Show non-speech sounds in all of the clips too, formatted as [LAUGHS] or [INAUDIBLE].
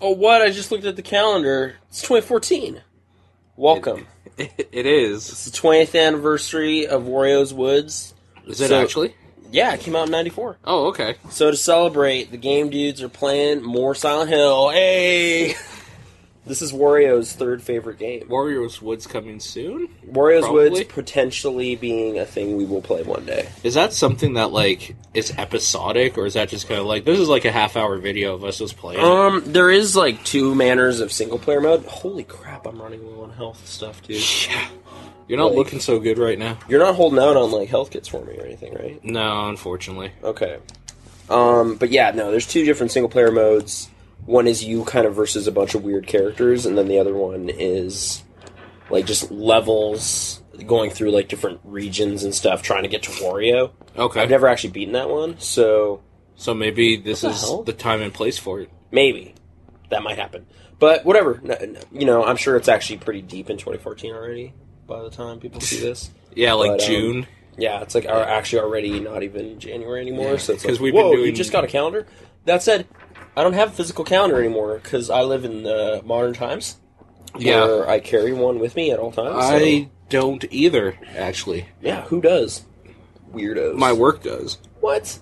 Oh, what? I just looked at the calendar. It's 2014. Welcome. It, it is. It's the 20th anniversary of Wario's Woods. Is it So- actually? Yeah, it came out in 94. Oh, okay. So to celebrate, the game dudes are playing more Silent Hill. Hey! [LAUGHS] This is Wario's third favorite game. Wario's Woods coming soon. Wario's Probably. Woods potentially being a thing we will play one day. Is that something that like is episodic, or is that just kind of like this is like a half hour video of us just playing? Um, there is like two manners of single player mode. Holy crap, I'm running low on health stuff, dude. Yeah. You're not Like- looking so good right now. You're not holding out on like health kits for me or anything, right? No, unfortunately. Okay. Um, but yeah, no, there's two different single player modes. One is you kind of versus a bunch of weird characters, and then the other one is like just levels going through like different regions and stuff, trying to get to Wario. Okay. I've never actually beaten that one, so So maybe this the is hell? the time and place for it. maybe that might happen. But whatever, you know, I'm sure it's actually pretty deep in 2014 already. By the time people see this, [LAUGHS] Yeah, like But, um, June. yeah, it's like are actually already not even January anymore. Yeah, so it's 'cause like, we've been whoa, you just got a calendar. That said, I don't have a physical calendar anymore because I live in the modern times. Yeah. where I carry one with me at all times. so- I don't either, actually. yeah, who does? Weirdos. My work does. what?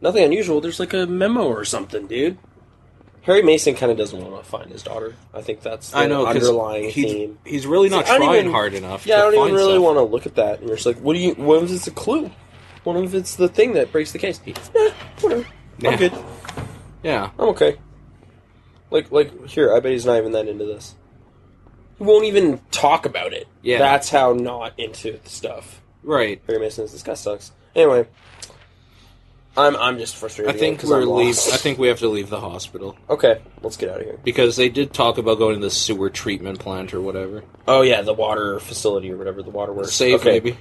Nothing unusual. There's like a memo or something, dude. Harry Mason kind of doesn't want to find his daughter. I think that's the I know underlying he's, theme. he's really not See, I don't trying even- hard enough. Yeah, to I don't even find really stuff. want to look at that. And you're just like, what do you? What if it's a clue? What if it's the thing that breaks the case? Eh, whatever. Yeah. I'm good. Yeah, I'm okay. Like, like here, I bet he's not even that into this. He won't even talk about it. Yeah. that's how not into the stuff. right. Harry Mason this guy sucks. Anyway, I'm I'm just frustrated. I think we're I'm leave. lost. I think we have to leave the hospital Okay, let's get out of here. because they did talk about going to the sewer treatment plant or whatever. Oh yeah, the water facility or whatever the water works. Save okay. maybe.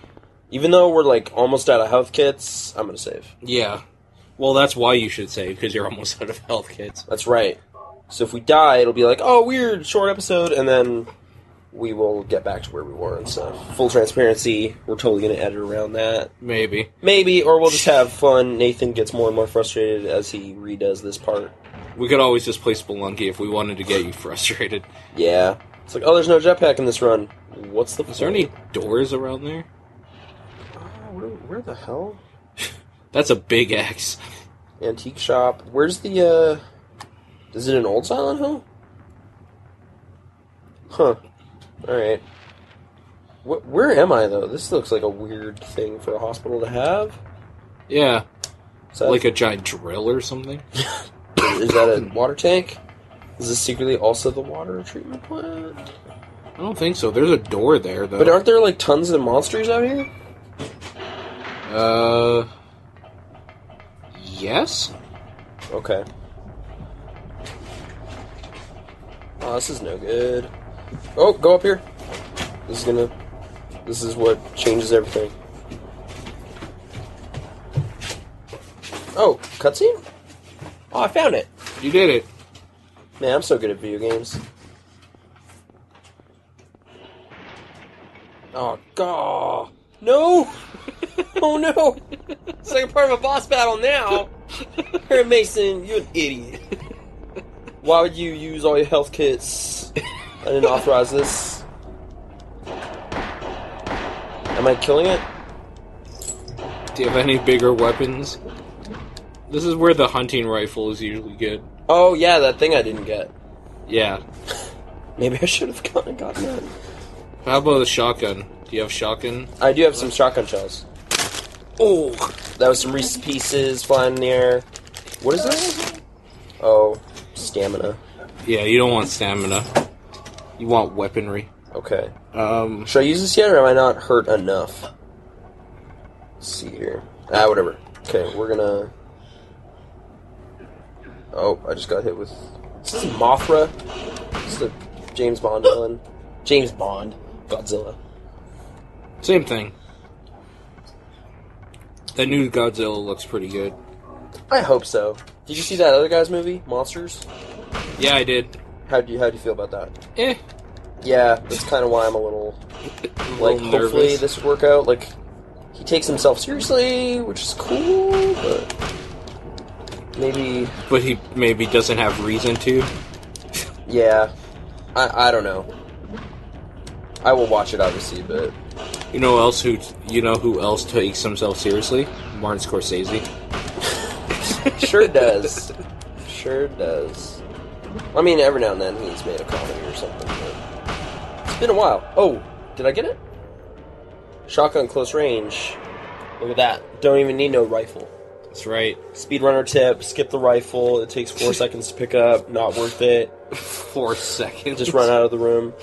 Even though we're like almost out of health kits, I'm gonna save. Yeah. Well, that's why you should save because you're almost out of health kits. That's right. So if we die, it'll be like, oh, weird, short episode, and then we will get back to where we were and stuff. Full transparency, we're totally going to edit around that. Maybe. Maybe, or we'll just have fun. Nathan gets more and more frustrated as he redoes this part. We could always just play Spelunky if we wanted to get you [LAUGHS] frustrated. Yeah. It's like, oh, there's no jetpack in this run. What's the Is there any doors around there? Oh, where, where the hell? That's a big X. Antique shop. Where's the, uh... Is it an old Silent Hill? Huh. Alright. Wh- where am I, though? This looks like a weird thing for a hospital to have. Yeah, Is that, like a giant drill or something. [LAUGHS] is that a water tank? Is this secretly also the water treatment plant? I don't think so. There's a door there though. But aren't there, like, tons of monsters out here? uh, yes. Okay. Oh, this is no good. Oh, go up here. This is gonna. This is what changes everything. Oh, cutscene? Oh, I found it. You did it. Man, I'm so good at video games. Oh, God. No! [LAUGHS] [LAUGHS] oh, no! It's like a part of a boss battle now! Harry Mason, you're an idiot. Why would you use all your health kits? I didn't authorize this. Am I killing it? Do you have any bigger weapons? This is where the hunting rifle is usually good. Oh, yeah, that thing I didn't get. Yeah. Maybe I should have gotten gotten that. How about a shotgun? Do you have shotgun? I do have some shotgun shells. Oh, that was some Reese's Pieces flying in the air. What is this? Oh, stamina. Yeah, you don't want stamina. You want weaponry. Okay. Um, Should I use this yet, or am I not hurt enough? Let's see here. Ah, whatever. Okay, we're gonna. Oh, I just got hit with. This is Mothra. This is the James Bond villain. James Bond. Godzilla. same thing. That new Godzilla looks pretty good. I hope so. Did you see that other guy's movie, Monsters? Yeah, I did. How do you how do you feel about that? Eh. Yeah, that's kind of why I'm a little [LAUGHS] like. Hopefully, this would work out. Like, he takes himself seriously, which is cool. But maybe. but he maybe doesn't have reason to. Yeah, I I don't know. I will watch it obviously, but You know else who you know who else takes himself seriously? Martin Scorsese. sure [LAUGHS] does. Sure does. I mean, every now and then he's made a comedy or something. But it's been a while. Oh, did I get it? Shotgun close range. Look at that. Don't even need no rifle. That's right. Speedrunner tip: skip the rifle. It takes four [LAUGHS] seconds to pick up. Not worth it. Four seconds. Just run out of the room.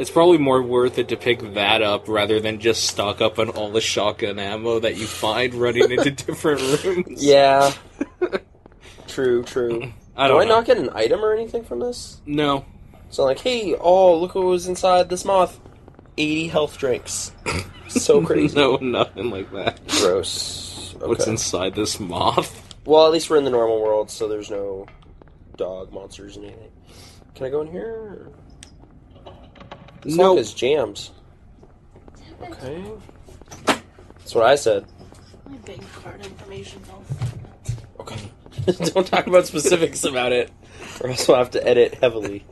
It's probably more worth it to pick that up rather than just stock up on all the shotgun ammo that you find running into [LAUGHS] different rooms. Yeah. [LAUGHS] true. True. I Do don't I know. not get an item or anything from this? No. So like, hey, oh, look what was inside this moth. 80 health drinks. [LAUGHS] So crazy. no, nothing like that. Gross. Okay. What's inside this moth? Well, at least we're in the normal world, so there's no dog monsters and anything. Can I go in here? This No. lock is jammed. Okay. That's what I said. My bank card information's all Okay. [LAUGHS] Don't talk about specifics about it, or else we'll have to edit heavily.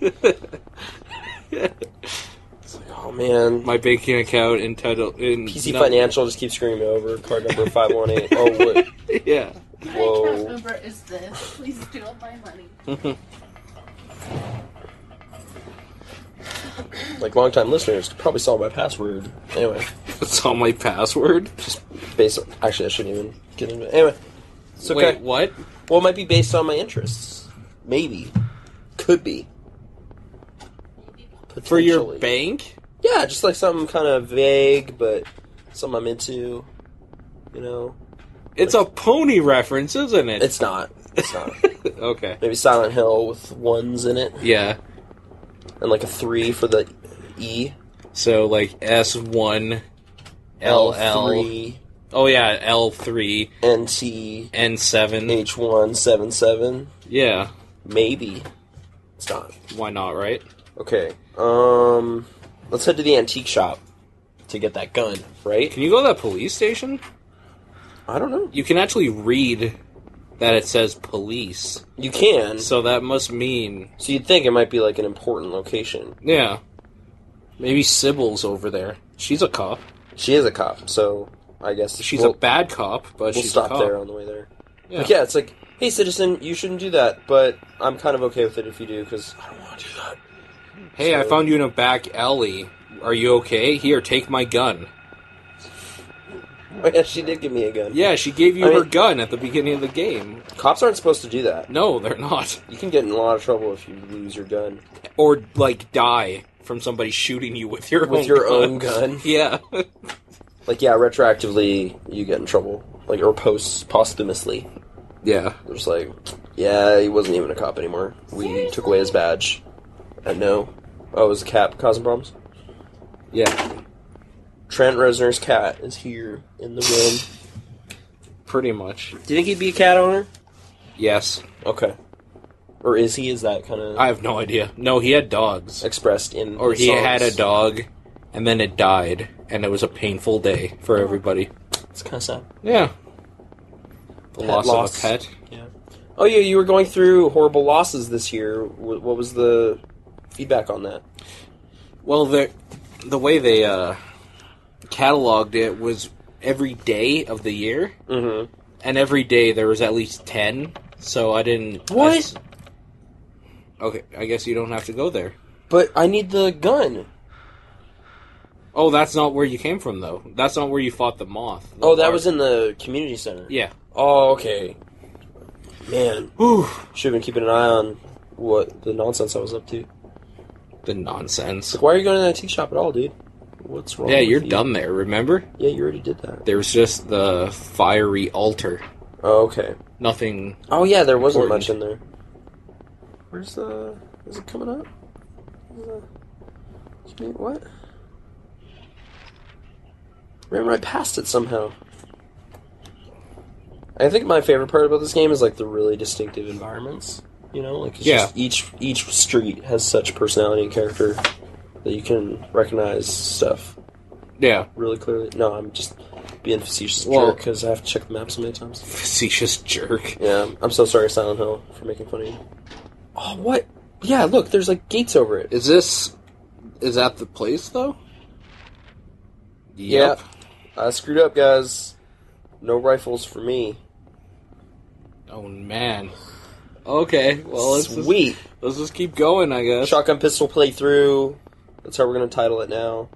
It's like, oh man. My banking account in title in PC no- Financial just keeps screaming me over. Card number 518. Oh, what? [LAUGHS] Yeah. My Whoa. account number is this. Please steal my money. [LAUGHS] Like, longtime listeners probably saw my password. Anyway. [LAUGHS] On my password. just based on, actually I shouldn't even get into it. Anyway, it's okay. Wait, what? Well, it might be based on my interests. Maybe. Could be. For your Potentially. bank? Yeah, just like something kind of vague, but something I'm into. You know, It's a pony reference, isn't it? it's not. It's not. [LAUGHS] okay. Maybe Silent Hill with ones in it, Yeah. and like a three for the E. So like S one, LL. L3, Oh yeah, L three, NT, N seven. H1, 77. Yeah. Maybe. It's not. Why not? Right? Okay. Um, let's head to the antique shop to get that gun. Right? Can you go to that police station? I don't know. You can actually read that it says police. You can. So that must mean So you'd think it might be like an important location. yeah. Maybe Cybil's over there. She's a cop. She is a cop, so I guess She's we'll, a bad cop, but We'll she's stop a cop. there on the way there. Yeah. Like, yeah, it's like, hey, citizen, you shouldn't do that, but I'm kind of okay with it if you do because I don't want to do that. Hey, I found you in a back alley. Are you okay? Here, take my gun. [LAUGHS] Oh, yeah, she did give me a gun. Yeah, she gave you I her mean- gun at the beginning of the game. Cops aren't supposed to do that. No, they're not. You can get in a lot of trouble if you lose your gun Or like die from somebody shooting you with your with own your gun. own gun. [LAUGHS] Yeah. Like, yeah, retroactively, you get in trouble. Like, or post posthumously. yeah. There's like, yeah, he wasn't even a cop anymore. We Seriously? took away his badge. And no. Oh, it was a cat causing problems? Yeah. Trent Reznor's cat is here in the room. Pretty much. Do you think he'd be a cat owner? Yes. Okay. Or is he? Is that kind of I have no idea. No, he had dogs. expressed in Or the he songs? had a dog and then it died and it was a painful day for everybody. It's kind of sad. Yeah. The Pet loss, loss. of a pet. Yeah. Oh yeah, you were going through horrible losses this year. Wh- What was the feedback on that? Well, the the way they uh, cataloged it was every day of the year, Mm-hmm. and every day there was at least ten. So I didn't. What? I s- okay, I guess you don't have to go there. But I need the gun. Oh, that's not where you came from, though. That's not where you fought the moth. The Oh, that bar- was in the community center. Yeah. Oh, okay. Man, should have been keeping an eye on what the nonsense I was up to. The nonsense. Like, why are you going to that antique shop at all, dude? What's wrong? Yeah, with you're you? done there. Remember? Yeah, you already did that. There was just the fiery altar. Oh, okay. Nothing. Oh yeah, there wasn't Important. much in there. Where's the? Is it coming up? The- Give me- What? Remember, I passed it somehow. I think my favorite part about this game is like the really distinctive environments. You know, like it's Yeah. just each each street has such personality and character that you can recognize stuff Yeah. really clearly. No, I'm just being facetious Well- jerk because I have to check the map so many times. Facetious jerk. Yeah, I'm so sorry, Silent Hill, for making fun of you. Oh, what? Yeah, look, there's like gates over it. Is this is that the place though? Yep. I screwed up, guys. No rifles for me. Oh man. Okay. Well, let's just, Sweet. let's just keep going, I guess. Shotgun pistol playthrough. That's how we're gonna title it now.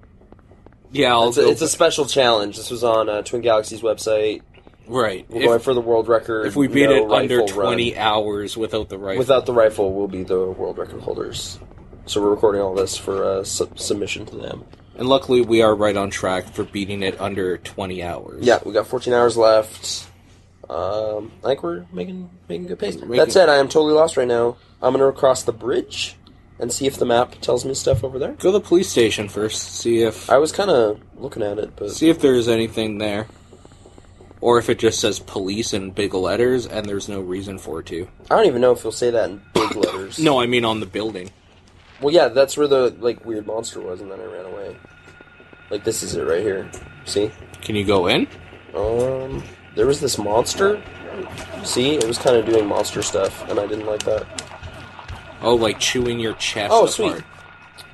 Yeah, I'll It's a, it's a special challenge. This was on uh, Twin Galaxies website. right. We're going for the world record. if we beat no it under rifle run. twenty hours without the rifle, without the rifle, we'll be the world record holders. So we're recording all this for uh, su- submission to them. and luckily we are right on track for beating it under twenty hours. Yeah, we got 14 hours left. Um, I think we're making making good pace. Making- That said, I am totally lost right now. I'm gonna cross the bridge and see if the map tells me stuff over there. Go to the police station first. See if I was kind of looking at it, but see if there's anything there, or if it just says police in big letters and there's no reason for it to. I don't even know if it'll say that in big [COUGHS] letters. No, I mean on the building. Well, yeah, that's where the like weird monster was, and then I ran away. Like this is it right here. See? Can you go in? Um, there was this monster. See, it was kind of doing monster stuff, and I didn't like that. Oh, like chewing your chest. Oh, apart. sweet.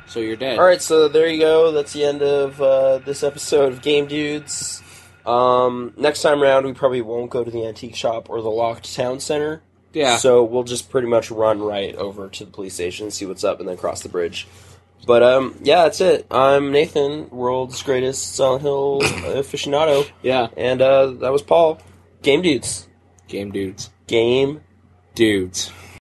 So you're dead. All right, so there you go. That's the end of uh, this episode of Game Dudes. Um, next time around, we probably won't go to the antique shop or the locked town center. Yeah. So we'll just pretty much run right over to the police station, and see what's up, and then cross the bridge. But um, yeah, that's it. I'm Nathan, world's greatest Silent Hill [COUGHS] aficionado, yeah. and uh, that was Paul. Game Dudes. Game dudes. Game Dudes.